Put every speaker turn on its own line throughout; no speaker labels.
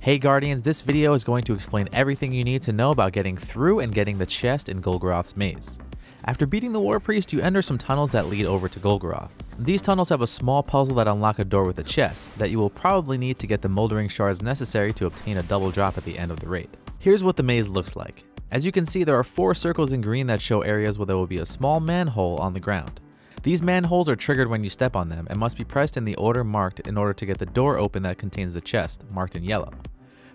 Hey Guardians, this video is going to explain everything you need to know about getting through and getting the chest in Golgoroth's maze. After beating the War Priest, you enter some tunnels that lead over to Golgoroth. These tunnels have a small puzzle that unlock a door with a chest that you will probably need to get the moldering shards necessary to obtain a double drop at the end of the raid. Here's what the maze looks like. As you can see, there are four circles in green that show areas where there will be a small manhole on the ground. These manholes are triggered when you step on them and must be pressed in the order marked in order to get the door open that contains the chest, marked in yellow.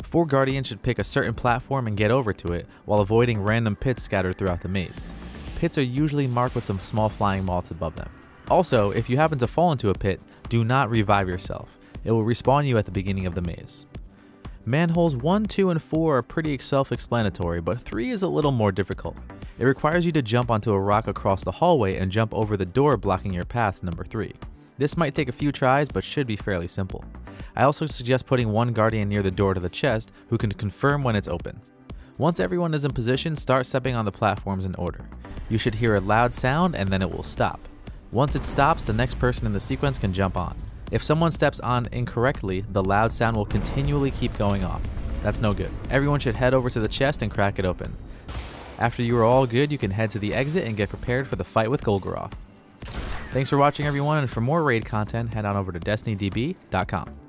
Four guardians should pick a certain platform and get over to it while avoiding random pits scattered throughout the maze. Pits are usually marked with some small flying moths above them. Also, if you happen to fall into a pit, do not revive yourself. It will respawn you at the beginning of the maze. Manholes 1, 2, and 4 are pretty self-explanatory, but 3 is a little more difficult. It requires you to jump onto a rock across the hallway and jump over the door blocking your path number 3. This might take a few tries, but should be fairly simple. I also suggest putting one guardian near the door to the chest who can confirm when it's open. Once everyone is in position, start stepping on the platforms in order. You should hear a loud sound and then it will stop. Once it stops, the next person in the sequence can jump on. If someone steps on incorrectly, the loud sound will continually keep going off. That's no good. Everyone should head over to the chest and crack it open. After you are all good, you can head to the exit and get prepared for the fight with Golgoroth. Thanks for watching everyone, and for more raid content, head on over to destinydb.com.